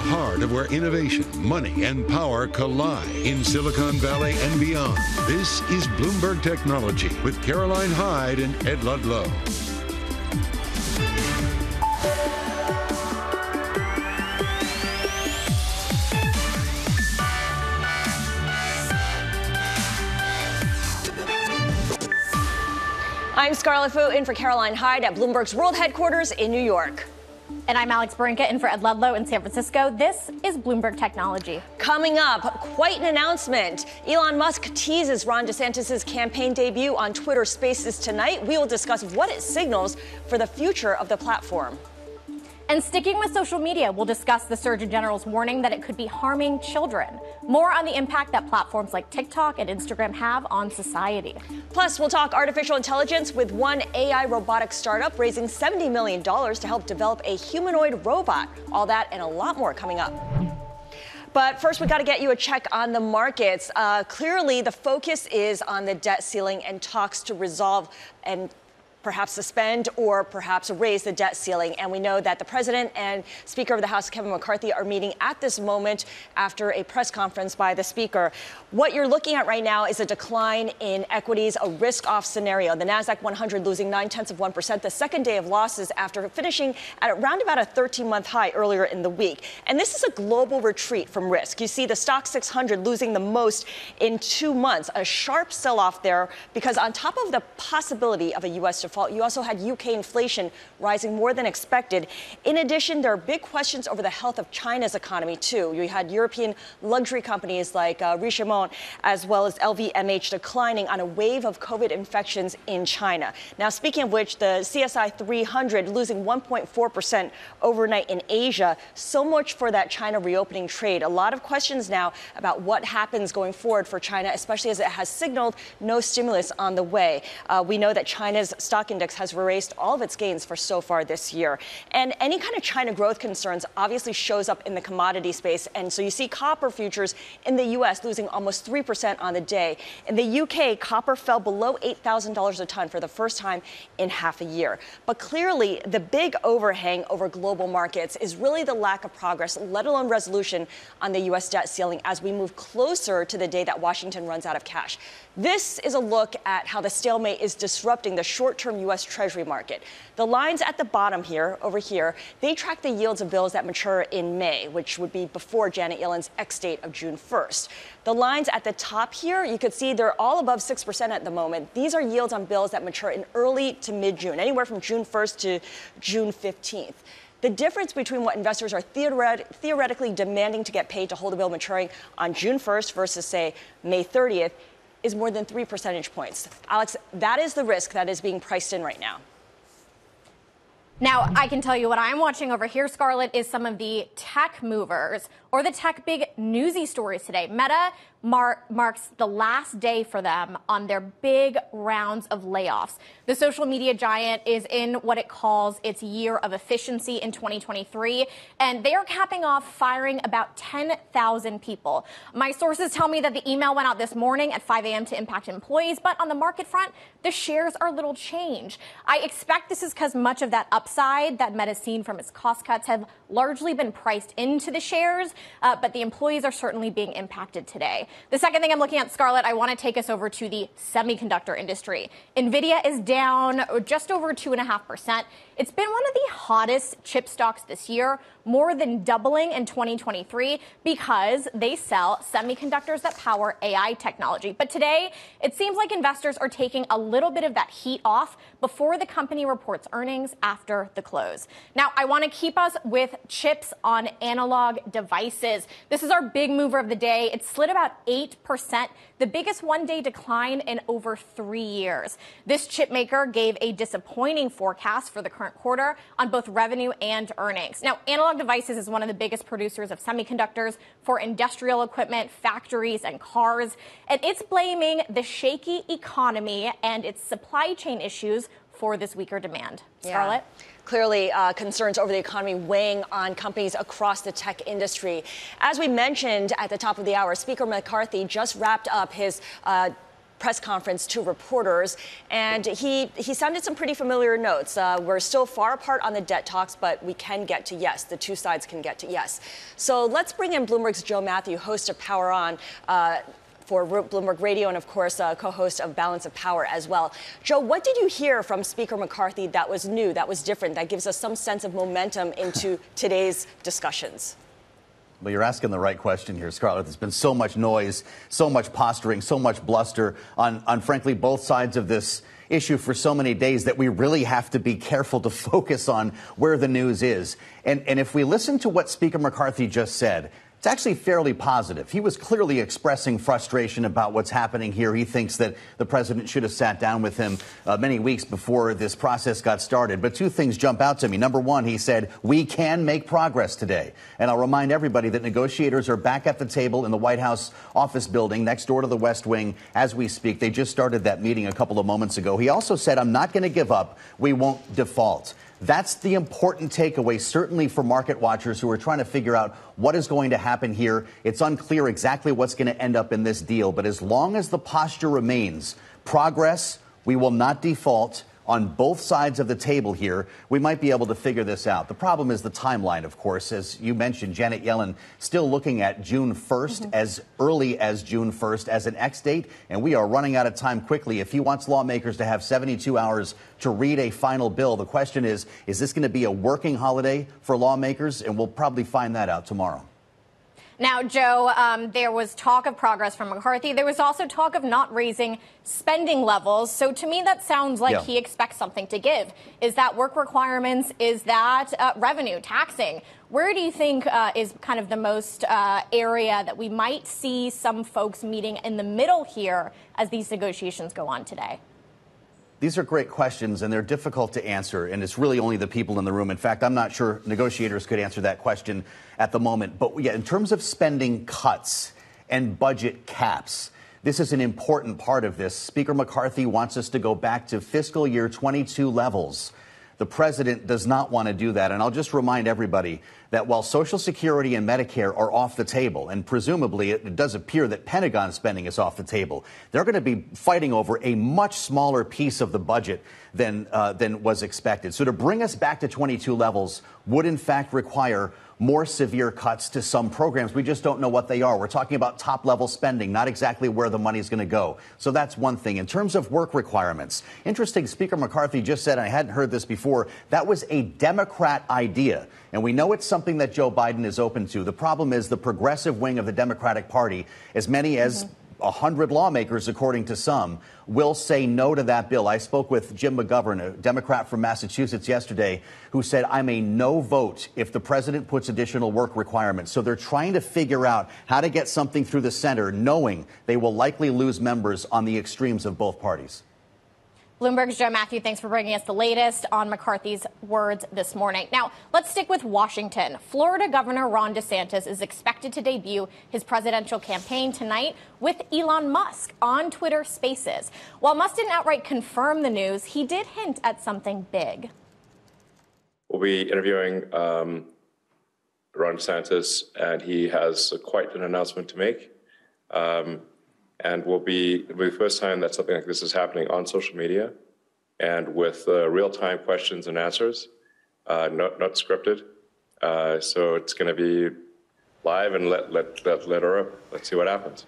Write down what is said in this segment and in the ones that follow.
heart of where innovation, money, and power collide in Silicon Valley and beyond. This is Bloomberg Technology with Caroline Hyde and Ed Ludlow. I'm Scarlet Fu in for Caroline Hyde at Bloomberg's World Headquarters in New York. And I'm Alex Barinka in for Ed Ludlow in San Francisco. This is Bloomberg Technology. Coming up, quite an announcement. Elon Musk teases Ron DeSantis' campaign debut on Twitter Spaces tonight. We will discuss what it signals for the future of the platform. And sticking with social media, we'll discuss the Surgeon General's warning that it could be harming children. More on the impact that platforms like TikTok and Instagram have on society. Plus, we'll talk artificial intelligence with one AI robotic startup raising $70 million to help develop a humanoid robot. All that and a lot more coming up. But first, we got to get you a check on the markets. Uh, clearly, the focus is on the debt ceiling and talks to resolve and perhaps suspend or perhaps raise the debt ceiling. And we know that the president and Speaker of the House, Kevin McCarthy, are meeting at this moment after a press conference by the Speaker. What you're looking at right now is a decline in equities, a risk off scenario. The NASDAQ 100 losing nine tenths of 1%, the second day of losses after finishing at around about a 13 month high earlier in the week. And this is a global retreat from risk. You see the Stoxx 600 losing the most in two months, a sharp sell off there because on top of the possibility of a U.S. default. You also had UK inflation rising more than expected. In addition, there are big questions over the health of China's economy, too. You had European luxury companies like uh, Richemont as well as LVMH declining on a wave of COVID infections in China. Now, speaking of which, the CSI 300 losing 1.4% overnight in Asia. So much for that China reopening trade. A lot of questions now about what happens going forward for China, especially as it has signaled no stimulus on the way. Uh, we know that China's stock stock index has erased all of its gains for so far this year. And any kind of China growth concerns obviously shows up in the commodity space. And so you see copper futures in the U.S. losing almost 3% on the day. In the U.K., copper fell below $8,000 a ton for the first time in half a year. But clearly, the big overhang over global markets is really the lack of progress, let alone resolution on the U.S. debt ceiling as we move closer to the day that Washington runs out of cash. This is a look at how the stalemate is disrupting the short term U.S. Treasury market. The lines at the bottom here, over here, they track the yields of bills that mature in May, which would be before Janet Yellen's ex date of June 1st. The lines at the top here, you could see they're all above 6% at the moment. These are yields on bills that mature in early to mid June, anywhere from June 1st to June 15th. The difference between what investors are theoret- theoretically demanding to get paid to hold a bill maturing on June 1st versus, say, May 30th is more than three percentage points. Alex, that is the risk that is being priced in right now. Now, I can tell you what I'm watching over here, Scarlet, is some of the tech movers or the tech big newsy stories today. Meta mar- marks the last day for them on their big rounds of layoffs. The social media giant is in what it calls its year of efficiency in 2023, and they are capping off firing about 10,000 people. My sources tell me that the email went out this morning at 5 a.m. to impact employees, but on the market front, the shares are little change. I expect this is because much of that upside that Meta's seen from its cost cuts have largely been priced into the shares, uh, but the employees are certainly being impacted today. The second thing I'm looking at, Scarlet, I want to take us over to the semiconductor industry. NVIDIA is down just over 2.5%. It's been one of the hottest chip stocks this year, more than doubling in 2023 because they sell semiconductors that power AI technology. But today, it seems like investors are taking a little bit of that heat off before the company reports earnings after the close. Now, I want to keep us with chips on analog devices. This is our big mover of the day. It slid about 8%, the biggest one day decline in over three years. This chip maker gave a disappointing forecast for the current current quarter on both revenue and earnings. Now, Analog Devices is one of the biggest producers of semiconductors for industrial equipment, factories, and cars, and it's blaming the shaky economy and its supply chain issues for this weaker demand. Scarlet? Yeah clearly uh, concerns over the economy weighing on companies across the tech industry. As we mentioned at the top of the hour, Speaker McCarthy just wrapped up his uh, press conference to reporters, and he, he sounded some pretty familiar notes. Uh, we're still far apart on the debt talks, but we can get to yes. The two sides can get to yes. So let's bring in Bloomberg's Joe Mathieu, host of Power On. Uh, for Bloomberg Radio and, of course, uh, co host of Balance of Power as well. Joe, what did you hear from Speaker McCarthy that was new, that was different, that gives us some sense of momentum into today's discussions? Well, you're asking the right question here, Scarlet. There's been so much noise, so much posturing, so much bluster on, on frankly, both sides of this issue for so many days that we really have to be careful to focus on where the news is. And, and if we listen to what Speaker McCarthy just said, it's actually fairly positive. He was clearly expressing frustration about what's happening here. He thinks that the president should have sat down with him uh, many weeks before this process got started. But two things jump out to me. Number one, he said, We can make progress today. And I'll remind everybody that negotiators are back at the table in the White House office building next door to the West Wing as we speak. They just started that meeting a couple of moments ago. He also said, I'm not going to give up. We won't default. That's the important takeaway, certainly for market watchers who are trying to figure out what is going to happen here. It's unclear exactly what's going to end up in this deal, but as long as the posture remains progress, we will not default on both sides of the table here, we might be able to figure this out. The problem is the timeline, of course. As you mentioned, Janet Yellen still looking at June 1st, mm-hmm. as early as June 1st, as an X date, and we are running out of time quickly. If he wants lawmakers to have 72 hours to read a final bill, the question is is this going to be a working holiday for lawmakers? And we'll probably find that out tomorrow. Now, Joe, um, there was talk of progress from McCarthy. There was also talk of not raising spending levels. So to me, that sounds like yeah. he expects something to give. Is that work requirements? Is that uh, revenue, taxing? Where do you think uh, is kind of the most uh, area that we might see some folks meeting in the middle here as these negotiations go on today? These are great questions, and they're difficult to answer, and it's really only the people in the room. In fact, I'm not sure negotiators could answer that question at the moment. But yeah, in terms of spending cuts and budget caps, this is an important part of this. Speaker McCarthy wants us to go back to fiscal year 22 levels. The president does not want to do that. And I'll just remind everybody that while Social Security and Medicare are off the table, and presumably it does appear that Pentagon spending is off the table, they're going to be fighting over a much smaller piece of the budget than, uh, than was expected. So to bring us back to 22 levels would in fact require more severe cuts to some programs. We just don't know what they are. We're talking about top level spending, not exactly where the money is going to go. So that's one thing. In terms of work requirements, interesting. Speaker McCarthy just said, I hadn't heard this before, that was a Democrat idea. And we know it's something that Joe Biden is open to. The problem is the progressive wing of the Democratic Party, as many as mm-hmm 100 lawmakers, according to some, will say no to that bill. I spoke with Jim McGovern, a Democrat from Massachusetts, yesterday, who said, I'm a no vote if the president puts additional work requirements. So they're trying to figure out how to get something through the center, knowing they will likely lose members on the extremes of both parties. Bloomberg's Joe Mathieu, thanks for bringing us the latest on McCarthy's words this morning. Now, let's stick with Washington. Florida Governor Ron DeSantis is expected to debut his presidential campaign tonight with Elon Musk on Twitter Spaces. While Musk didn't outright confirm the news, he did hint at something big. We'll be interviewing um, Ron DeSantis, and he has quite an announcement to make. Um, and will be, the first time that something like this is happening on social media and with uh, real-time questions and answers, uh, not, not scripted. Uh, so it's going to be live and let, let, let, let her up. Let's see what happens.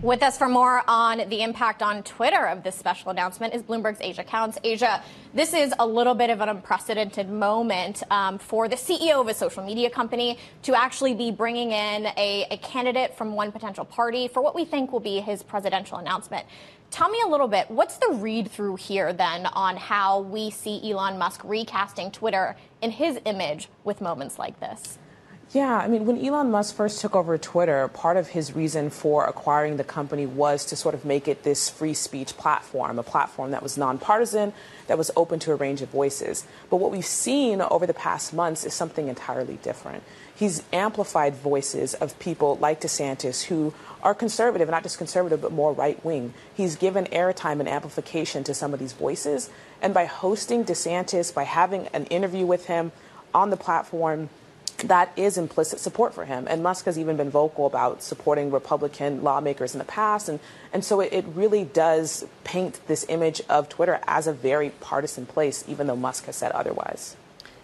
With us for more on the impact on Twitter of this special announcement is Bloomberg's Aisha Counts. Aisha, this is a little bit of an unprecedented moment um, for the CEO of a social media company to actually be bringing in a, a candidate from one potential party for what we think will be his presidential announcement. Tell me a little bit, what's the read through here then on how we see Elon Musk recasting Twitter in his image with moments like this? Yeah, I mean, when Elon Musk first took over Twitter, part of his reason for acquiring the company was to sort of make it this free speech platform, a platform that was nonpartisan, that was open to a range of voices. But what we've seen over the past months is something entirely different. He's amplified voices of people like DeSantis who are conservative, not just conservative, but more right wing. He's given airtime and amplification to some of these voices. And by hosting DeSantis, by having an interview with him on the platform, that is implicit support for him. And Musk has even been vocal about supporting Republican lawmakers in the past. And, and so it, it, really does paint this image of Twitter as a very partisan place, even though Musk has said otherwise.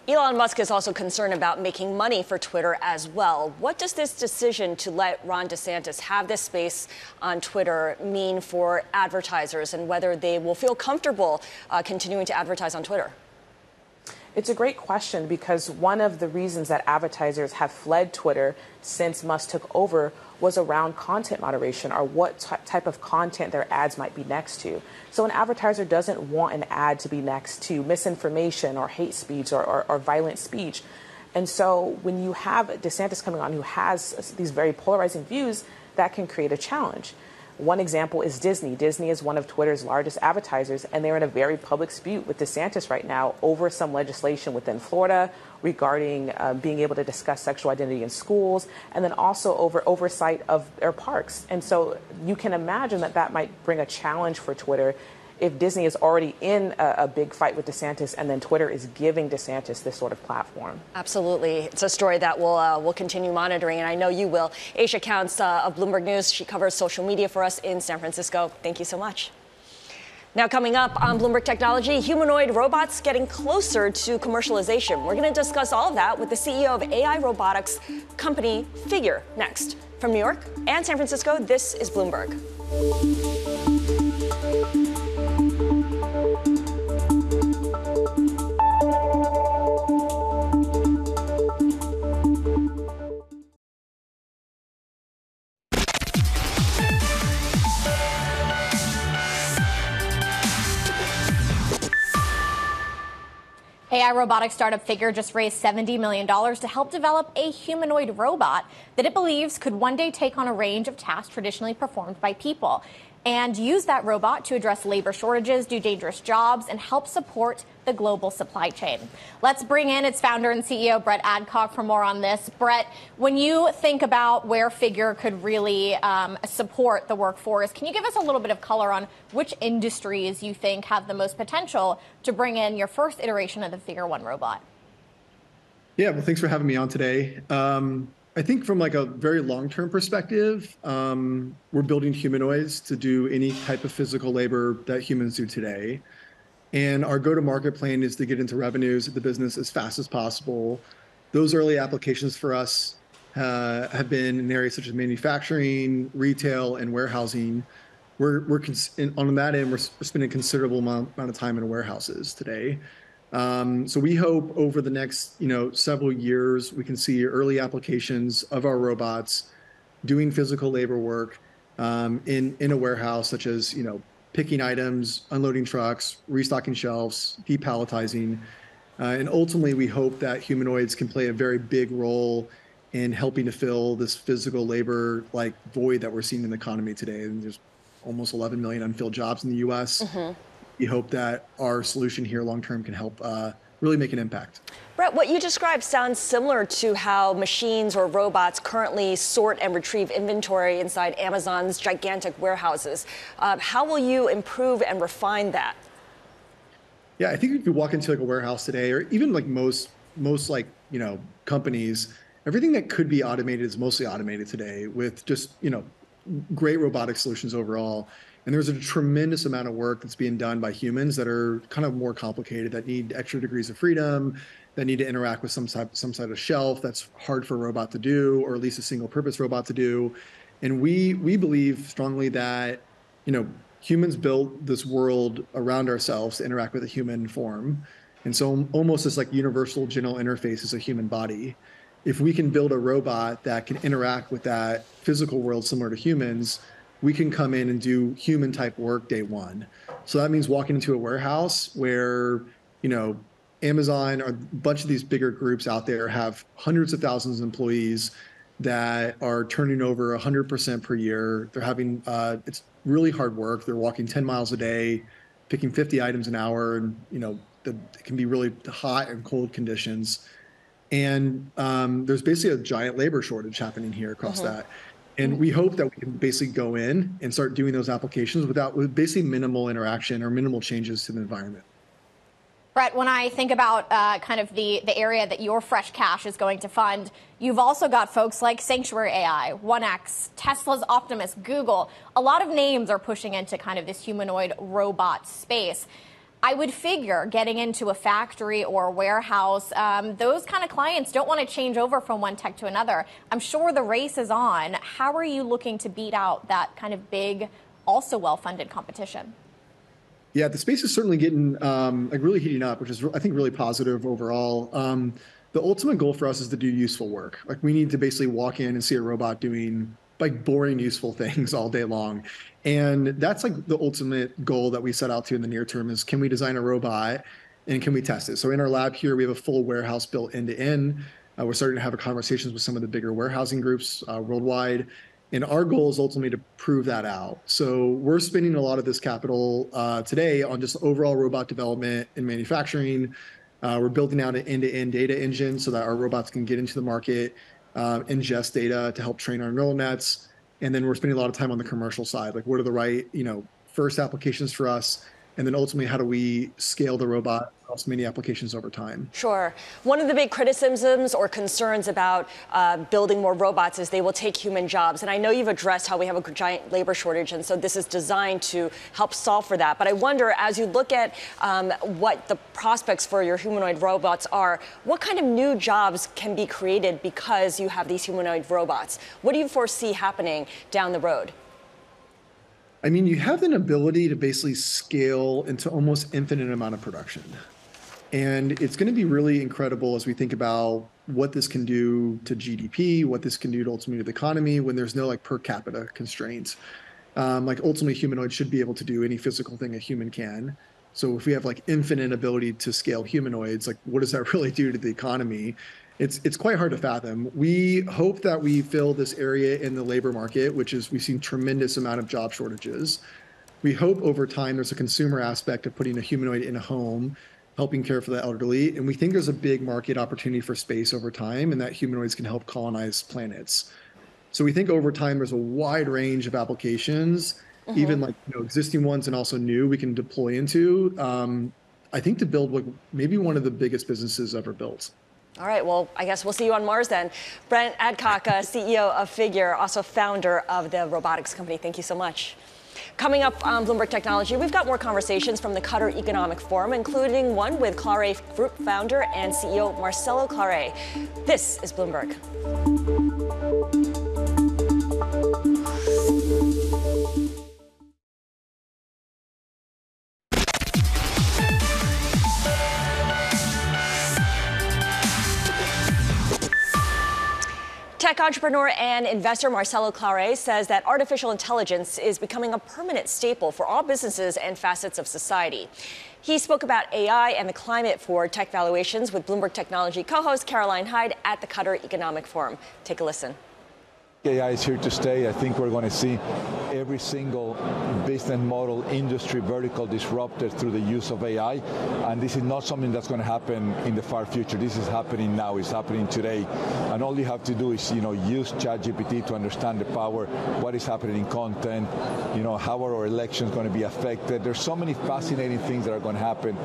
Elon Musk is also concerned about making money for Twitter as well. What does this decision to let Ron DeSantis have this space on Twitter mean for advertisers and whether they will feel comfortable uh, continuing to advertise on Twitter? It's a great question because one of the reasons that advertisers have fled Twitter since Musk took over was around content moderation or what type of content their ads might be next to. So an advertiser doesn't want an ad to be next to misinformation or hate speech or, or, or violent speech. And so when you have DeSantis coming on who has these very polarizing views, that can create a challenge. One example is Disney. Disney is one of Twitter's largest advertisers, and they're in a very public dispute with DeSantis right now over some legislation within Florida regarding uh, being able to discuss sexual identity in schools, and then also over oversight of their parks. And so you can imagine that that might bring a challenge for Twitter if Disney is already in a, a, big fight with DeSantis, and then Twitter is giving DeSantis this sort of platform. Absolutely, it's a story that we'll uh, we'll continue monitoring, and I know you will. Aisha Counts uh, of Bloomberg News, she covers social media for us in San Francisco. Thank you so much. Now, coming up on Bloomberg Technology, humanoid robots getting closer to commercialization. We're going to discuss all of that with the CEO of AI robotics company Figure next. From New York and San Francisco, this is Bloomberg. AI robotic startup Figure just raised $70 million to help develop a humanoid robot that it believes could one day take on a range of tasks traditionally performed by people and use that robot to address labor shortages, do dangerous jobs, and help support the global supply chain. Let's bring in its founder and CEO, Brett Adcock, for more on this. Brett, when you think about where Figure could really um, support the workforce, can you give us a little bit of color on which industries you think have the most potential to bring in your first iteration of the Figure One robot? Yeah, well, thanks for having me on today. Um, I think from like a very long-term perspective, um, we're building humanoids to do any type of physical labor that humans do today. And our go-to-market plan is to get into revenues of the business as fast as possible. Those early applications for us uh, have been in areas such as manufacturing, retail, and warehousing. We're, we're cons- on that end, we're, we're spending a considerable amount, amount of time in warehouses today. Um, so we hope over the next, you know, several years, we can see early applications of our robots doing physical labor work um, in a warehouse, such as you know, picking items, unloading trucks, restocking shelves, depalletizing, uh, and ultimately we hope that humanoids can play a very big role in helping to fill this physical labor like void that we're seeing in the economy today. And there's almost 11 million unfilled jobs in the U.S. Mm-hmm we hope that our solution here long term can help uh, really make an impact. Brett, what you described sounds similar to how machines or robots currently sort and retrieve inventory inside Amazon's gigantic warehouses. Uh, how will you improve and refine that? Yeah, I think if you walk into like a warehouse today, or even like most most like you know companies, everything that could be automated is mostly automated today with just you know great robotic solutions overall. And there's a tremendous amount of work that's being done by humans that are kind of more complicated, that need extra degrees of freedom, that need to interact with some type, some sort of shelf that's hard for a robot to do, or at least a single purpose robot to do. And we we believe strongly that, you know, humans built this world around ourselves to interact with a human form. And so almost this like universal general interface is a human body. If we can build a robot that can interact with that physical world similar to humans, we can come in and do human type work day one. So that means walking into a warehouse where, you know, Amazon or a bunch of these bigger groups out there have hundreds of thousands of employees that are turning over 100% per year. They're having, uh, it's really hard work. They're walking 10 miles a day, picking 50 items an hour, and, you know, the, it can be really hot and cold conditions. And um, there's basically a giant labor shortage happening here across uh-huh. that. And we hope that we can basically go in and start doing those applications without with basically minimal interaction or minimal changes to the environment. Brett, when I think about uh, kind of the, the area that your fresh cash is going to fund, you've also got folks like Sanctuary AI, 1X, Tesla's Optimus, Google. A lot of names are pushing into kind of this humanoid robot space. I would figure getting into a factory or a warehouse, um, those kind of clients don't want to change over from one tech to another. I'm sure the race is on. How are you looking to beat out that kind of big, also well funded competition? Yeah, the space is certainly getting um, like really heating up, which is I think really positive overall. Um, the ultimate goal for us is to do useful work. Like we need to basically walk in and see a robot doing like boring useful things all day long, and that's like the ultimate goal that we set out to in the near term is can we design a robot and can we test it? So in our lab here, we have a full warehouse built end to end. Uh, we're starting to have conversations with some of the bigger warehousing groups uh, worldwide and our goal is ultimately to prove that out. So we're spending a lot of this capital uh, today on just overall robot development and manufacturing. Uh, we're building out an end-to-end data engine so that our robots can get into the market, uh, ingest data to help train our neural nets, and then we're spending a lot of time on the commercial side. Like, what are the right, you know, first applications for us? And then ultimately how do we scale the robot across many applications over time? Sure. One of the big criticisms or concerns about uh, building more robots is they will take human jobs. And i know you've addressed how we have a giant labor shortage and so this is designed to help solve for that. But i wonder as you look at um, what the prospects for your humanoid robots are what kind of new jobs can be created because you have these humanoid robots? What do you foresee happening down the road I mean, you have an ability to basically scale into almost infinite amount of production. And it's going to be really incredible as we think about what this can do to GDP, what this can do to ultimately the economy when there's no like per capita constraints. Um, like ultimately, humanoids should be able to do any physical thing a human can. So if we have like infinite ability to scale humanoids, like what does that really do to the economy? It's it's quite hard to fathom. We hope that we fill this area in the labor market, which is we've seen tremendous amount of job shortages. We hope over time there's a consumer aspect of putting a humanoid in a home, helping care for the elderly, and we think there's a big market opportunity for space over time, and that humanoids can help colonize planets. So we think over time there's a wide range of applications, mm-hmm. even like you know, existing ones and also new we can deploy into. Um, I think to build like maybe one of the biggest businesses ever built. All right, well, I guess we'll see you on Mars then. Brett Adcock, uh, CEO of Figure, also founder of the robotics company. Thank you so much. Coming up on Bloomberg Technology, we've got more conversations from the Qatar Economic Forum, including one with Claure Group founder and CEO Marcelo Claure. This is Bloomberg. Tech entrepreneur and investor Marcelo Claure says that artificial intelligence is becoming a permanent staple for all businesses and facets of society. He spoke about AI and the climate for tech valuations with Bloomberg Technology co host Caroline Hyde at the Qatar Economic Forum. Take a listen. AI is here to stay. I think we're going to see every single business model, industry, vertical disrupted through the use of AI. And this is not something that's going to happen in the far future. This is happening now. It's happening today. And all you have to do is, you know, use ChatGPT to understand the power, what is happening in content, you know, how are our elections going to be affected. There's so many fascinating things that are going to happen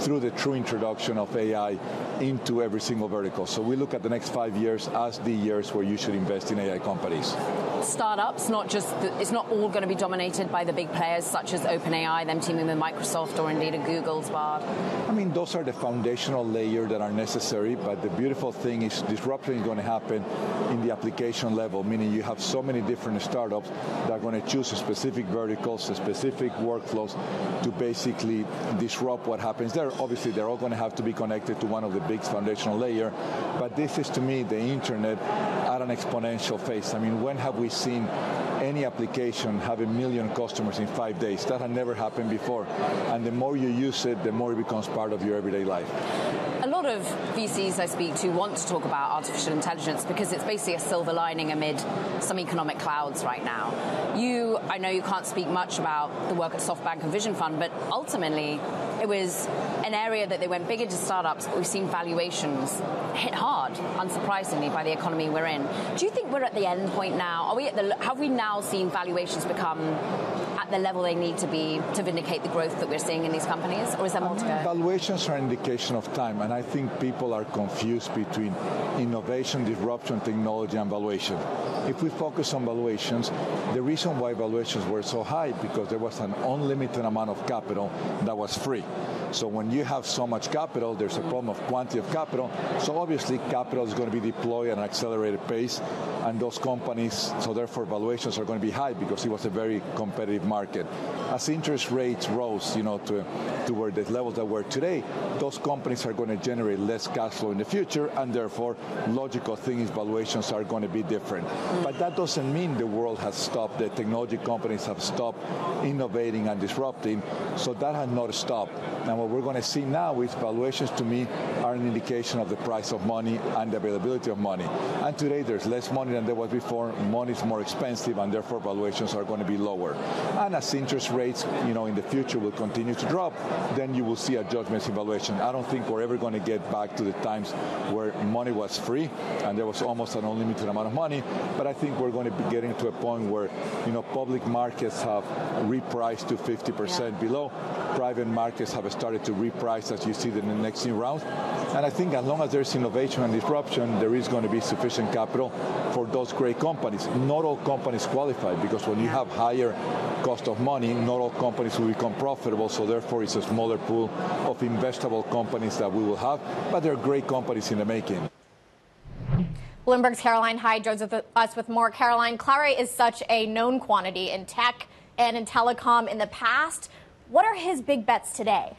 through the true introduction of AI into every single vertical. So we look at the next five years as the years where you should invest in AI companies companies? Startups, not just the, it's not all going to be dominated by the big players such as OpenAI, them teaming with Microsoft, or indeed a Google's Bard. I mean, those are the foundational layer that are necessary. But the beautiful thing is disruption is going to happen in the application level, meaning you have so many different startups that are going to choose specific verticals, specific workflows to basically disrupt what happens there. Obviously, they're all going to have to be connected to one of the big foundational layer. But this is to me the internet at an exponential phase. I mean, when have we seen any application have a million customers in five days? That had never happened before. And the more you use it, the more it becomes part of your everyday life. A lot of VCs I speak to want to talk about artificial intelligence because it's basically a silver lining amid some economic clouds right now. You, I know you can't speak much about the work at SoftBank and Vision Fund, but ultimately it was an area that they went big into startups, but we've seen valuations hit hard, unsurprisingly, by the economy we're in. Do you think we're at the end point now? Are we at the? Have we now seen valuations become at the level they need to be to vindicate the growth that we're seeing in these companies, or is there more to go? Valuations are an indication of time, and I think people are confused between innovation, disruption, technology, and valuation. If we focus on valuations, the reason why valuations were so high because there was an unlimited amount of capital that was free. So when you have so much capital, there's a problem of quantity of capital. So obviously, capital is going to be deployed at an accelerated pace, and those companies, so therefore valuations are going to be high because it was a very competitive market. As interest rates rose, you know, to, to where the levels that were today, those companies are going to generate less cash flow in the future, and therefore, logical thing is valuations are going to be different. Mm. But that doesn't mean the world has stopped. The technology companies have stopped innovating and disrupting. So that has not stopped. And what we're going to see now is valuations to me are an indication of the price of money and the availability of money. And today there's less money than there was before. Money is more expensive, and therefore valuations are going to be lower. And as interest rates, you know, in the future will continue to drop, then you will see adjustments in valuation. I don't think we're ever going to get back to the times where money was free and there was almost an unlimited amount of money. But I think we're going to be getting to a point where, you know, public markets have repriced to 50% yeah. below. Private markets have started to reprice as you see in the next new round. And I think as long as there's innovation and disruption, there is going to be sufficient capital for those great companies. Not all companies qualify because when you have higher cost of money, not all companies will become profitable. So therefore, it's a smaller pool of investable companies that we will have. But there are great companies in the making. Bloomberg's Caroline Hyde joins us with more. Caroline, Claure is such a known quantity in tech and in telecom in the past. What are his big bets today?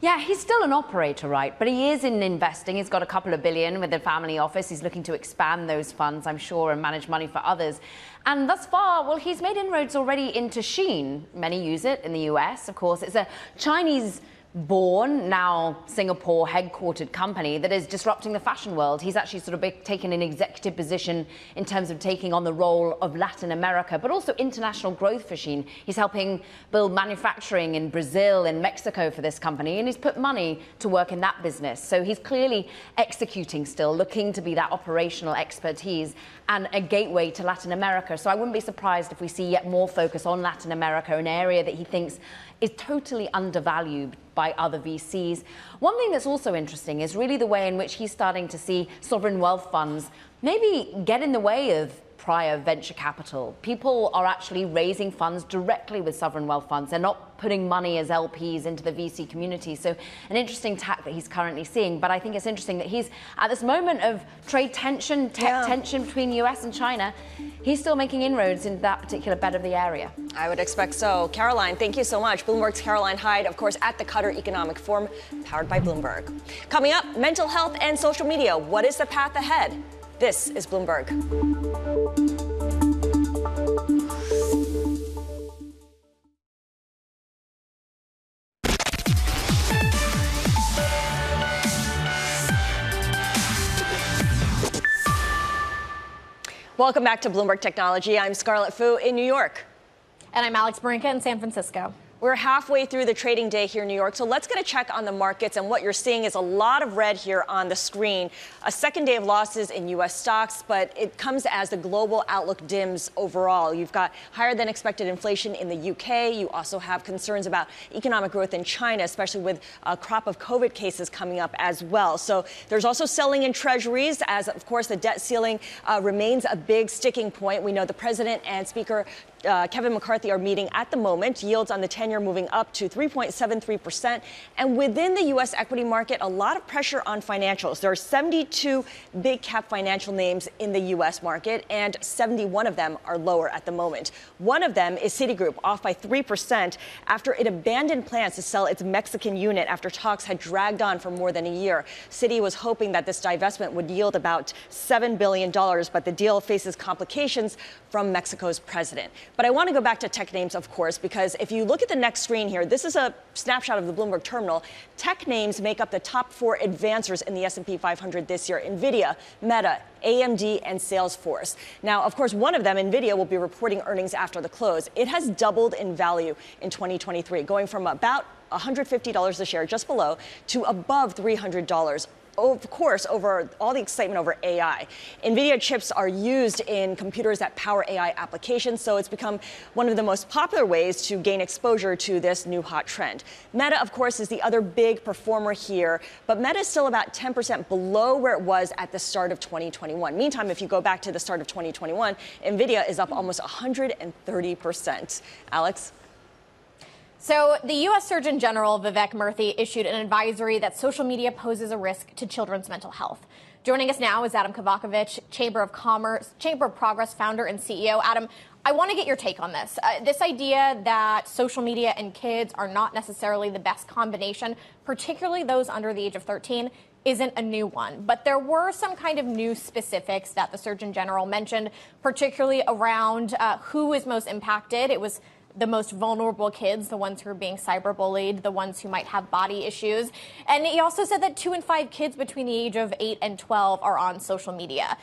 Yeah, he's still an operator, right? But he is in investing. He's got a couple of billion with the family office. He's looking to expand those funds, I'm sure, and manage money for others. And thus far, well, he's made inroads already into Shein. Many use it in the US, of course. It's a Chinese born, now Singapore headquartered company that is disrupting the fashion world. He's actually sort of taken an executive position in terms of taking on the role of Latin America, but also international growth for Shein. He's helping build manufacturing in Brazil and Mexico for this company, and he's put money to work in that business. So he's clearly executing still, looking to be that operational expertise and a gateway to Latin America. So I wouldn't be surprised if we see yet more focus on Latin America, an area that he thinks is totally undervalued by other VCs. One thing that's also interesting is really the way in which he's starting to see sovereign wealth funds maybe get in the way of prior venture capital. People are actually raising funds directly with sovereign wealth funds. They're not putting money as LPs into the VC community. So, an interesting tack that he's currently seeing. But I think it's interesting that he's at this moment of trade tension, tech yeah. tension between US and China, he's still making inroads into that particular bed of the area. I would expect so. Caroline, thank you so much. Bloomberg's Caroline Hyde, of course, at the Qatar Economic Forum, powered by Bloomberg. Coming up, mental health and social media. What is the path ahead? This is Bloomberg. Welcome back to Bloomberg Technology. I'm Scarlet Fu in New York. And I'm Alex Barinka in San Francisco. We're halfway through the trading day here in New York, so let's get a check on the markets. And what you're seeing is a lot of red here on the screen. A second day of losses in U.S. stocks, but it comes as the global outlook dims overall. You've got higher than expected inflation in the U.K. You also have concerns about economic growth in China, especially with a crop of COVID cases coming up as well. So there's also selling in treasuries, as of course the debt ceiling uh, remains a big sticking point. We know the president and Speaker uh, Kevin McCarthy are meeting at the moment. Yields on the 10 year moving up to 3.73%. And within the U.S. equity market, a lot of pressure on financials. There are 72 big cap financial names in the U.S. market, and 71 of them are lower at the moment. One of them is Citigroup, off by 3% after it abandoned plans to sell its Mexican unit after talks had dragged on for more than a year. Citi was hoping that this divestment would yield about $7 billion, but the deal faces complications from Mexico's president. But I want to go back to tech names, of course, because if you look at the next screen here, this is a snapshot of the Bloomberg terminal. Tech names make up the top four advancers in the S&P 500 this year: Nvidia, Meta, AMD, and Salesforce. Now, of course, one of them, Nvidia, will be reporting earnings after the close. It has doubled in value in 2023, going from about $150 a share, just below, to above $300 of course, over all the excitement over AI. NVIDIA chips are used in computers that power AI applications, so it's become one of the most popular ways to gain exposure to this new hot trend. Meta, of course, is the other big performer here, but Meta is still about 10% below where it was at the start of 2021. Meantime, if you go back to the start of 2021, NVIDIA is up almost 130%. Alex? So, the U.S. Surgeon General Vivek Murthy issued an advisory that social media poses a risk to children's mental health. Joining us now is Adam Kovacevich, Chamber of Commerce, Chamber of Progress founder and CEO. Adam, I want to get your take on this. Uh, this idea that social media and kids are not necessarily the best combination, particularly those under the age of 13, isn't a new one. But there were some kind of new specifics that the Surgeon General mentioned, particularly around uh, who is most impacted. It was the most vulnerable kids, the ones who are being cyberbullied, the ones who might have body issues. And he also said that two in five kids between the age of 8 and 12 are on social media.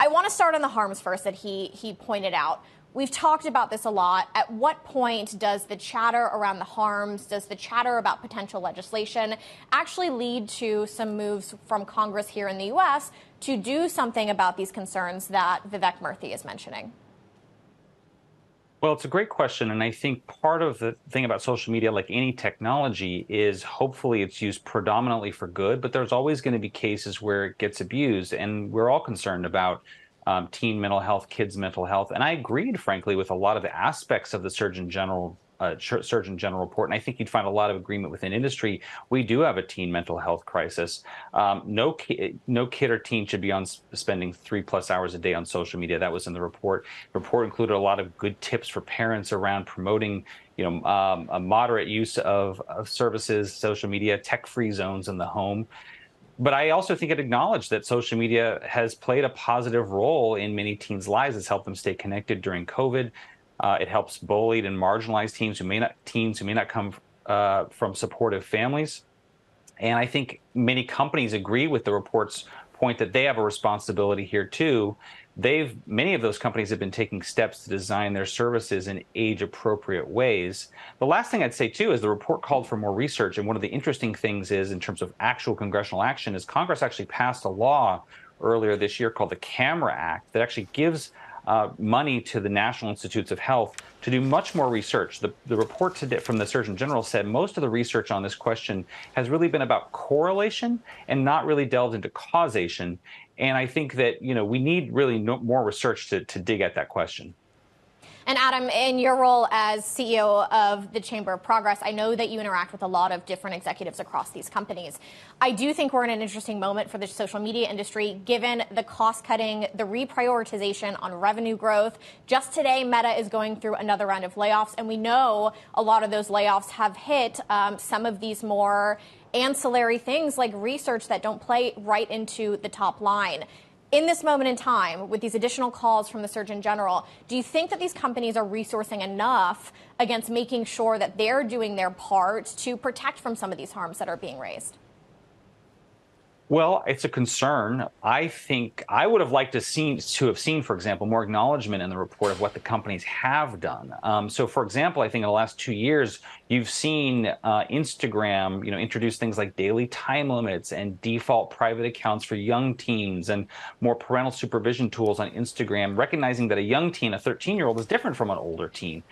I want to start on the harms first that he, he pointed out. We've talked about this a lot. At what point does the chatter around the harms, does the chatter about potential legislation actually lead to some moves from Congress here in the U.S. to do something about these concerns that Vivek Murthy is mentioning? Well, it's a great question. And I think part of the thing about social media, like any technology, is hopefully it's used predominantly for good, but there's always going to be cases where it gets abused. And we're all concerned about um, teen mental health, kids' mental health. And I agreed, frankly, with a lot of the aspects of the Surgeon General uh, Surgeon General report, and I think you'd find a lot of agreement within industry. We do have a teen mental health crisis. Um, no, ki- no kid or teen should be on spending three plus hours a day on social media. That was in the report. The report included a lot of good tips for parents around promoting you know, um, a moderate use of, of services, social media, tech-free zones in the home. But I also think it acknowledged that social media has played a positive role in many teens' lives. It's helped them stay connected during COVID. Uh, it helps bullied and marginalized teens who may not teens who may not come uh, from supportive families. And I think many companies agree with the report's point that they have a responsibility here too. They've many of those companies have been taking steps to design their services in age-appropriate ways. The last thing I'd say too is the report called for more research, and one of the interesting things is in terms of actual congressional action is Congress actually passed a law earlier this year called the CAMRA Act that actually gives uh, money to the National Institutes of Health to do much more research. The, the report today from the Surgeon General said most of the research on this question has really been about correlation and not really delved into causation. And I think that you know we need really no, more research to, to dig at that question. And Adam, in your role as CEO of the Chamber of Progress, I know that you interact with a lot of different executives across these companies. I do think we're in an interesting moment for the social media industry, given the cost cutting, the reprioritization on revenue growth. Just today, Meta is going through another round of layoffs, and we know a lot of those layoffs have hit um, some of these more ancillary things like research that don't play right into the top line in this moment in time, with these additional calls from the Surgeon General, do you think that these companies are resourcing enough against making sure that they're doing their part to protect from some of these harms that are being raised? Well, it's a concern. I think I would have liked to seen to have seen, for example, more acknowledgement in the report of what the companies have done. Um, so, for example, I think in the last two years, you've seen uh, Instagram, you know, introduce things like daily time limits and default private accounts for young teens, and more parental supervision tools on Instagram, recognizing that a young teen, a 13-year-old, is different from an older teen.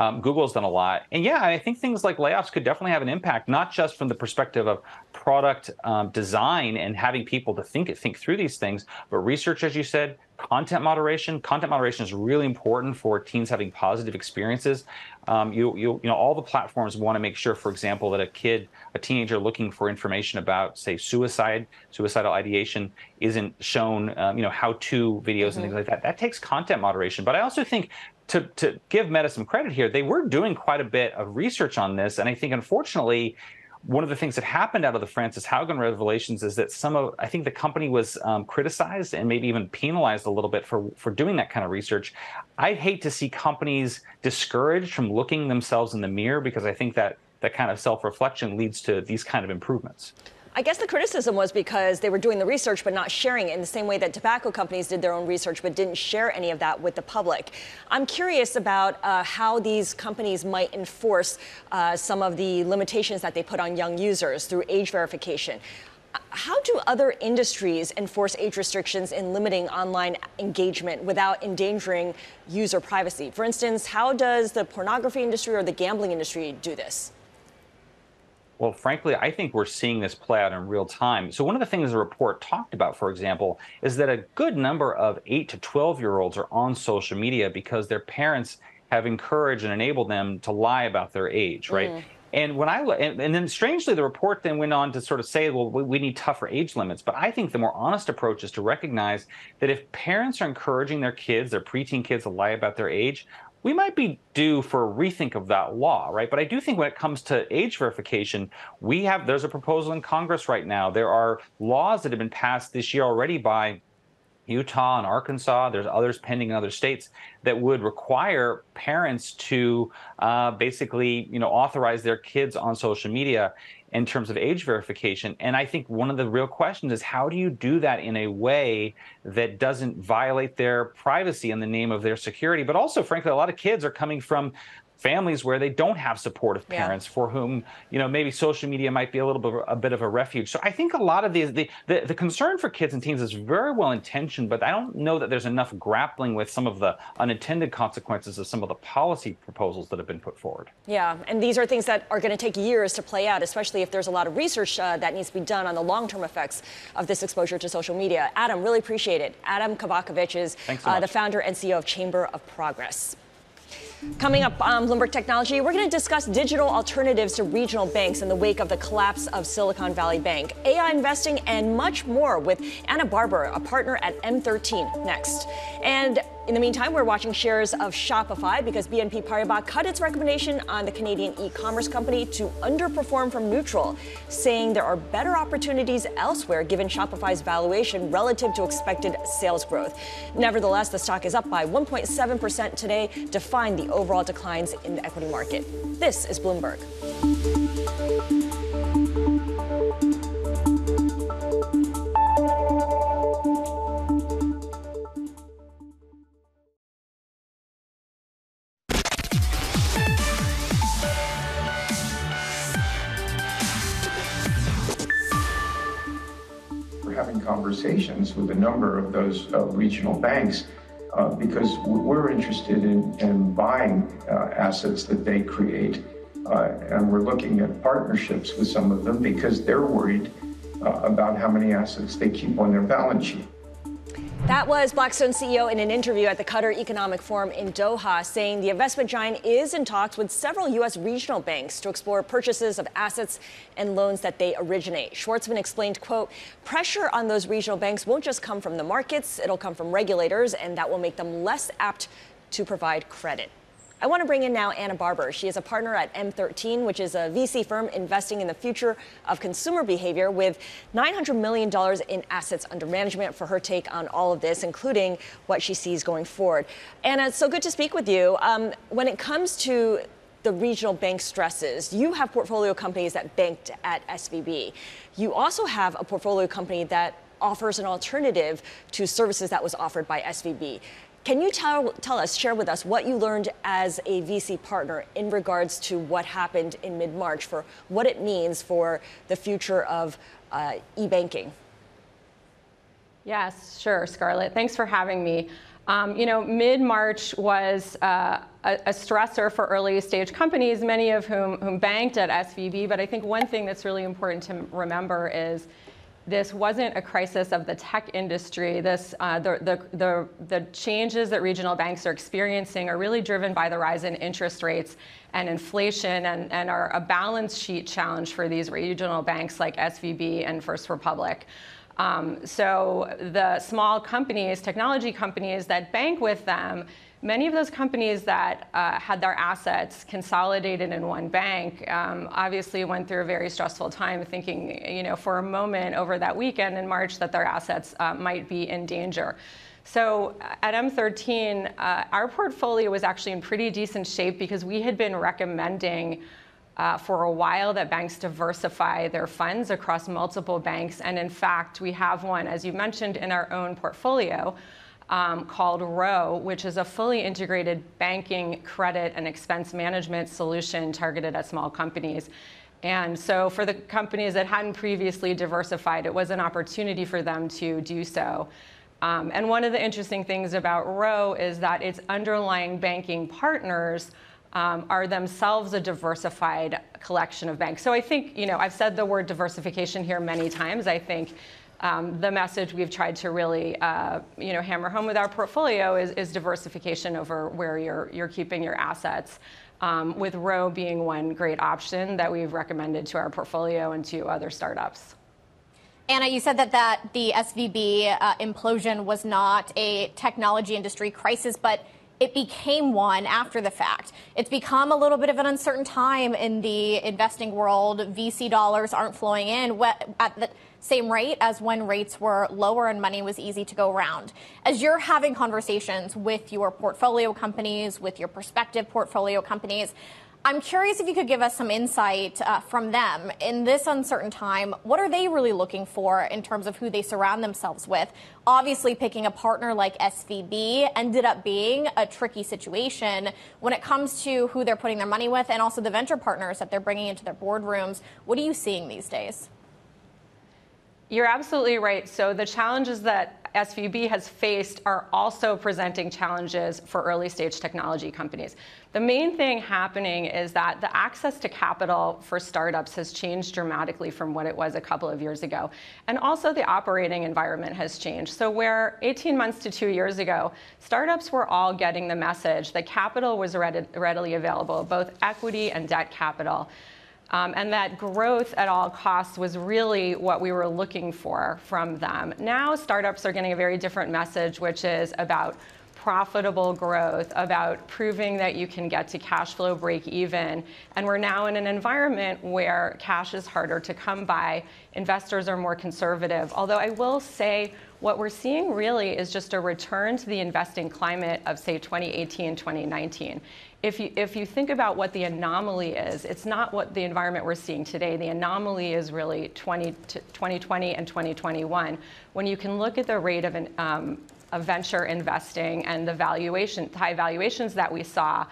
Um, Google's done a lot. And yeah, I think things like layoffs could definitely have an impact, not just from the perspective of product um, design and having people to think think through these things, but research, as you said, content moderation. Content moderation is really important for teens having positive experiences. Um, you, you, you know, all the platforms want to make sure, for example, that a kid, a teenager looking for information about, say, suicide, suicidal ideation, isn't shown, um, you know, how-to videos mm-hmm. and things like that. That takes content moderation. But I also think to, to give Meta some credit here, they were doing quite a bit of research on this. And I think, unfortunately, one of the things that happened out of the Frances Haugen revelations is that some of, I think the company was um, criticized and maybe even penalized a little bit for, for doing that kind of research. I'd hate to see companies discouraged from looking themselves in the mirror because I think that that kind of self-reflection leads to these kind of improvements. I guess the criticism was because they were doing the research but not sharing it in the same way that tobacco companies did their own research but didn't share any of that with the public. I'm curious about uh, how these companies might enforce uh, some of the limitations that they put on young users through age verification. How do other industries enforce age restrictions in limiting online engagement without endangering user privacy? For instance, how does the pornography industry or the gambling industry do this? Well, frankly, I think we're seeing this play out in real time. So, one of the things the report talked about, for example, is that a good number of 8 to 12 year olds are on social media because their parents have encouraged and enabled them to lie about their age, right? Mm. And when I and, and, then strangely, the report then went on to sort of say, well, we need tougher age limits. But I think the more honest approach is to recognize that if parents are encouraging their kids, their preteen kids, to lie about their age, we might be due for a rethink of that law, right? But I do think when it comes to age verification, we have there's a proposal in Congress right now. There are laws that have been passed this year already by Utah and Arkansas. There's others pending in other states that would require parents to uh, basically, you know, authorize their kids on social media in terms of age verification. And I think one of the real questions is how do you do that in a way that doesn't violate their privacy in the name of their security? But also, frankly, a lot of kids are coming from families where they don't have supportive parents yeah. for whom you know maybe social media might be a little bit a bit of a refuge. So i think a lot of these the, the, the concern for kids and teens is very well intentioned but i don't know that there's enough grappling with some of the unintended consequences of some of the policy proposals that have been put forward. Yeah and these are things that are going to take years to play out especially if there's a lot of research uh, that needs to be done on the long-term effects of this exposure to social media. Adam really appreciate it. Adam Kovacevich is so uh, the founder and ceo of chamber of progress Coming up on Bloomberg Technology, we're going to discuss digital alternatives to regional banks in the wake of the collapse of Silicon Valley Bank, AI investing, and much more with Anna Barber, a partner at M13, next. And in the meantime, we're watching shares of Shopify because BNP Paribas cut its recommendation on the Canadian e commerce company to underperform from neutral, saying there are better opportunities elsewhere given Shopify's valuation relative to expected sales growth. Nevertheless, the stock is up by 1.7% today, defying the overall declines in the equity market. This is Bloomberg. Conversations with a number of those uh, regional banks uh, because we're interested in, in buying uh, assets that they create. Uh, and we're looking at partnerships with some of them because they're worried uh, about how many assets they keep on their balance sheet. That was Blackstone CEO in an interview at the Qatar Economic Forum in Doha, saying the investment giant is in talks with several U.S. regional banks to explore purchases of assets and loans that they originate. Schwarzman explained, quote, pressure on those regional banks won't just come from the markets, it'll come from regulators, and that will make them less apt to provide credit. I want to bring in now Anna Barber. She is a partner at M13, which is a VC firm investing in the future of consumer behavior with $900 million in assets under management for her take on all of this, including what she sees going forward. Anna, it's so good to speak with you. Um, when it comes to the regional bank stresses. You have portfolio companies that banked at SVB. You also have a portfolio company that offers an alternative to services that was offered by SVB. Can you tell, tell us, share with us what you learned as a VC partner in regards to what happened in mid March for what it means for the future of uh, e banking? Yes, sure, Scarlet. Thanks for having me. Um, you know, mid March was uh, a, a, stressor for early stage companies, many of whom, whom banked at SVB. But I think one thing that's really important to remember is this wasn't a crisis of the tech industry. This, uh, the, the, the, the, changes that regional banks are experiencing are really driven by the rise in interest rates and inflation and, and are a balance sheet challenge for these regional banks like SVB and First Republic. Um, so the small companies, technology companies that bank with them, many of those companies that uh, had their assets consolidated in one bank um, obviously went through a very stressful time thinking, you know, for a moment over that weekend in March that their assets uh, might be in danger. So uh, at M13, uh, our portfolio was actually in pretty decent shape because we had been recommending uh, for a while that banks diversify their funds across multiple banks. And in fact, we have one, as you mentioned, in our own portfolio um, called Rho, which is a fully integrated banking, credit, and expense management solution targeted at small companies. And so, for the companies that hadn't previously diversified, it was an opportunity for them to do so. Um, and one of the interesting things about Rho is that its underlying banking partners um, are themselves a diversified collection of banks. So I think, you know, I've said the word diversification here many times. I think um, the message we've tried to really, uh, you know, hammer home with our portfolio is, is diversification over where you're, you're keeping your assets. Um, with Rho being one great option that we've recommended to our portfolio and to other startups. Anna, you said that, that the SVB uh, implosion was not a technology industry crisis, but it became one after the fact. It's become a little bit of an uncertain time in the investing world. VC dollars aren't flowing in at the same rate as when rates were lower and money was easy to go around. As you're having conversations with your portfolio companies, with your prospective portfolio companies, I'm curious if you could give us some insight uh, from them in this uncertain time. What are they really looking for in terms of who they surround themselves with? Obviously, picking a partner like SVB ended up being a tricky situation when it comes to who they're putting their money with and also the venture partners that they're bringing into their boardrooms. What are you seeing these days? You're absolutely right. So the challenges that SVB has faced are also presenting challenges for early stage technology companies. The main thing happening is that the access to capital for startups has changed dramatically from what it was a couple of years ago. And also the operating environment has changed. So, where 18 months to two years ago, startups were all getting the message that capital was readily available, both equity and debt capital. Um, and that growth at all costs was really what we were looking for from them. Now, startups are getting a very different message, which is about profitable growth, about proving that you can get to cash flow break even. And we're now in an environment where cash is harder to come by. Investors are more conservative. Although I will say, what we're seeing really is just a return to the investing climate of, say, 2018, 2019 if you, if you think about what the anomaly is, it's not what the environment we're seeing today. The anomaly is really 20 2020 and 2021. When you can look at the rate of, an, um, of venture investing and the valuation, high valuations that we saw,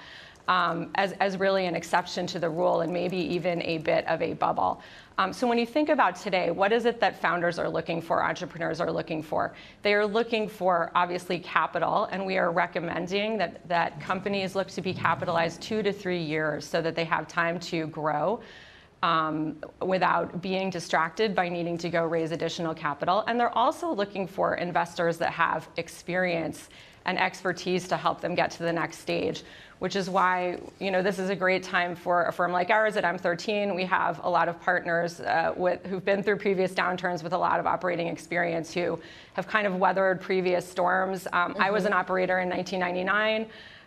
um, as, as really an exception to the rule and maybe even a bit of a bubble. Um, so when you think about today, what is it that founders are looking for, entrepreneurs are looking for? They are looking for obviously capital, and we are recommending that, that companies look to be capitalized two to three years so that they have time to grow. Um, without being distracted by needing to go raise additional capital. And they're also looking for investors that have experience and expertise to help them get to the next stage which is why you know this is a great time for a firm like ours at M13. We have a lot of partners uh, with, who've been through previous downturns with a lot of operating experience who have kind of weathered previous storms. Um, mm-hmm. I was an operator in 1999.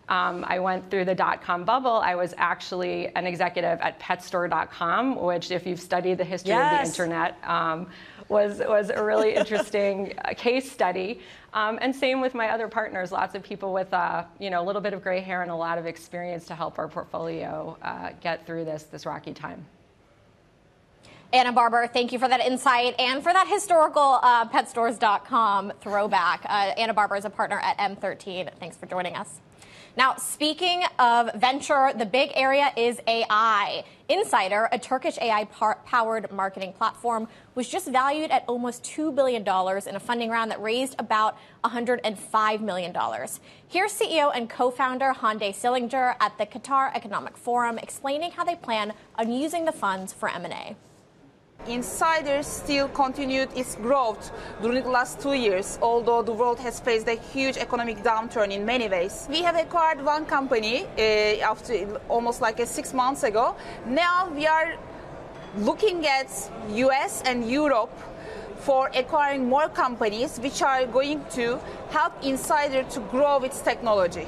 Um, I went through the dot com bubble. I was actually an executive at petstore.com, which, if you've studied the history yes. of the internet, um, was, was a really interesting uh, case study. Um, and same with my other partners, lots of people with uh, you know, a little bit of gray hair and a lot of experience to help our portfolio uh, get through this, this rocky time. Anna Barber, thank you for that insight and for that historical uh, petstores.com throwback. Uh, Anna Barber is a partner at M13. Thanks for joining us. Now, speaking of venture, the big area is AI. Insider, a Turkish AI powered marketing platform, was just valued at almost $2 billion in a funding round that raised about $105 million. Here's CEO and co founder Hande Cilingir at the Qatar Economic Forum explaining how they plan on using the funds for M&A. Insider still continued its growth during the last two years, although the world has faced a huge economic downturn in many ways. We have acquired one company uh, after almost like a six months ago. Now we are looking at US and Europe for acquiring more companies which are going to help Insider to grow its technology.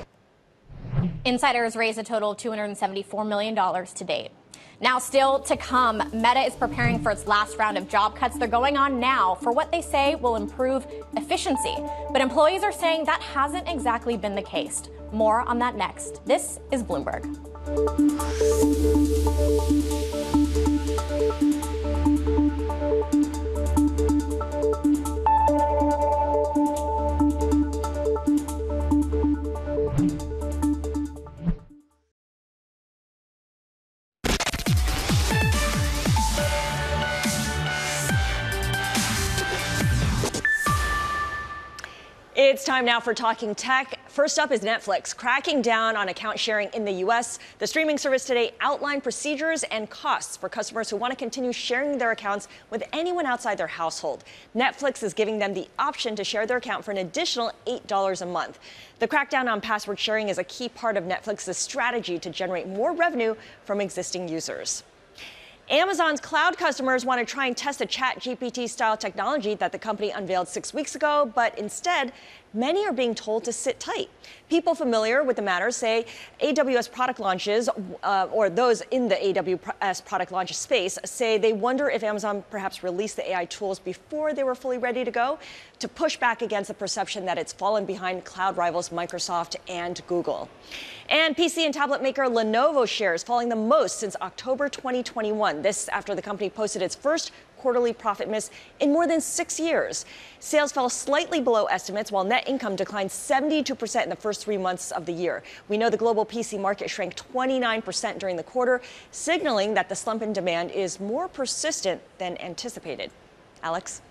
Insiders raised a total of $274 million to date. Now, still to come, Meta is preparing for its last round of job cuts. They're going on now for what they say will improve efficiency. But employees are saying that hasn't exactly been the case. More on that next. This is Bloomberg. It's time now for Talking Tech. First up is Netflix, cracking down on account sharing in the U.S. The streaming service today outlined procedures and costs for customers who want to continue sharing their accounts with anyone outside their household. Netflix is giving them the option to share their account for an additional $8 a month. The crackdown on password sharing is a key part of Netflix's strategy to generate more revenue from existing users. Amazon's cloud customers want to try and test a ChatGPT style technology that the company unveiled six weeks ago, but instead, many are being told to sit tight. People familiar with the matter say AWS product launches, uh, or those in the AWS product launch space, say they wonder if Amazon perhaps released the AI tools before they were fully ready to go to push back against the perception that it's fallen behind cloud rivals Microsoft and Google. And PC and tablet maker Lenovo shares falling the most since October 2021. This after the company posted its first quarterly profit miss in more than six years. Sales fell slightly below estimates, while net income declined 72% in the first three months of the year. We know the global PC market shrank 29% during the quarter, signaling that the slump in demand is more persistent than anticipated. Alex?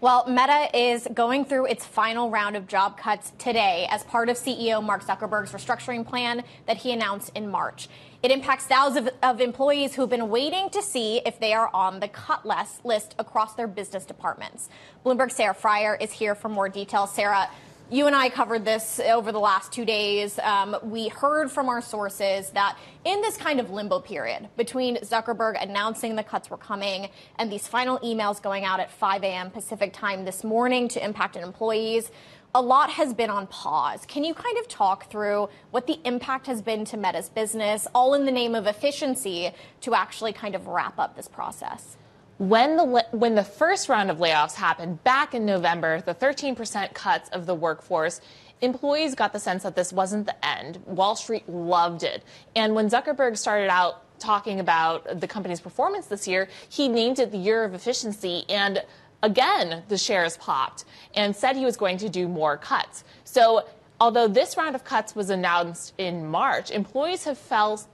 Well, Meta is going through its final round of job cuts today as part of CEO Mark Zuckerberg's restructuring plan that he announced in March. It impacts thousands of, of, employees who've been waiting to see if they are on the cut less list across their business departments. Bloomberg Sarah Frier is here for more details. Sarah, you and I covered this over the last two days. Um, we heard from our sources that in this kind of limbo period between Zuckerberg announcing the cuts were coming and these final emails going out at 5 a.m. Pacific time this morning to impacted employees, a lot has been on pause. Can you kind of talk through what the impact has been to Meta's business, all in the name of efficiency, to actually kind of wrap up this process? When the, when the first round of layoffs happened back in November, the 13% cuts of the workforce, employees got the sense that this wasn't the end. Wall Street loved it. And when Zuckerberg started out talking about the company's performance this year, he named it the year of efficiency. And again, the shares popped and said he was going to do more cuts. So although this round of cuts was announced in March, employees have felt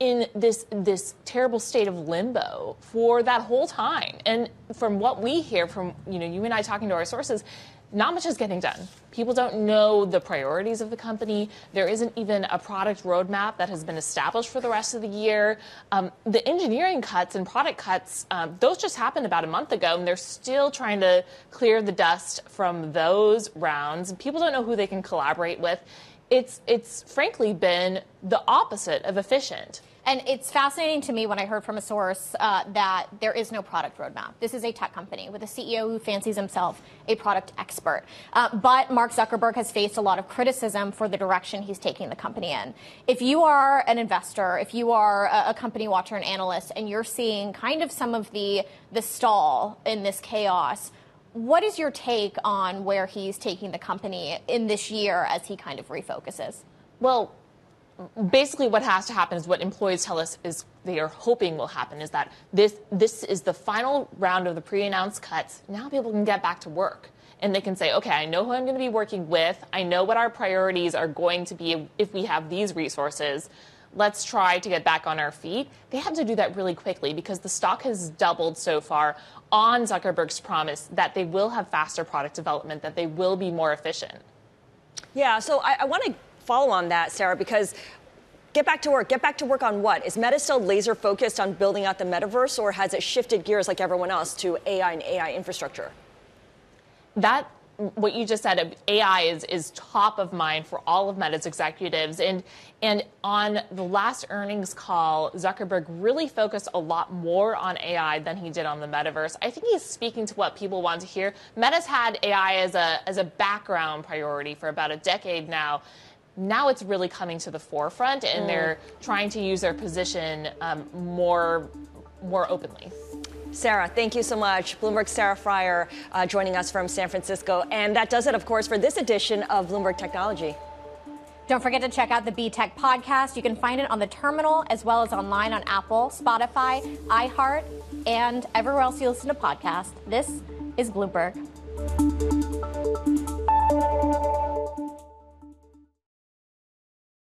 in this this terrible state of limbo for that whole time. And from what we hear from you know you and I talking to our sources, not much is getting done. People don't know the priorities of the company. There isn't even a product roadmap that has been established for the rest of the year. Um, the engineering cuts and product cuts, um, those just happened about a month ago, and they're still trying to clear the dust from those rounds. People don't know who they can collaborate with. It's it's frankly been the opposite of efficient. And it's fascinating to me when I heard from a source uh, that there is no product roadmap. This is a tech company with a CEO who fancies himself a product expert. Uh, but Mark Zuckerberg has faced a lot of criticism for the direction he's taking the company in. If you are an investor, if you are a, a company watcher and analyst, and you're seeing kind of some of the the stall in this chaos, what is your take on where he's taking the company in this year as he kind of refocuses? Well, basically what has to happen is what employees tell us is they are hoping will happen is that this this is the final round of the pre-announced cuts. Now people can get back to work and they can say, okay, I know who I'm going to be working with. I know what our priorities are going to be if we have these resources. Let's try to get back on our feet. They have to do that really quickly because the stock has doubled so far on Zuckerberg's promise that they will have faster product development, that they will be more efficient. Yeah, so I, I want to follow on that, Sarah, because get back to work. Get back to work on what? Is Meta still laser focused on building out the metaverse, or has it shifted gears like everyone else to AI and AI infrastructure? That what you just said, uh, AI is, is top of mind for all of Meta's executives. And, and on the last earnings call, Zuckerberg really focused a lot more on AI than he did on the metaverse. I think he's speaking to what people want to hear. Meta's had AI as a, as a background priority for about a decade now now it's really coming to the forefront, and Mm. they're trying to use their position um, more more openly. Sarah, thank you so much. Bloomberg Sarah Frier uh, joining us from San Francisco. And that does it, of course, for this edition of Bloomberg Technology. Don't forget to check out the B Tech podcast. You can find it on the terminal as well as online on Apple, Spotify, iHeart, and everywhere else you listen to podcasts. This is Bloomberg.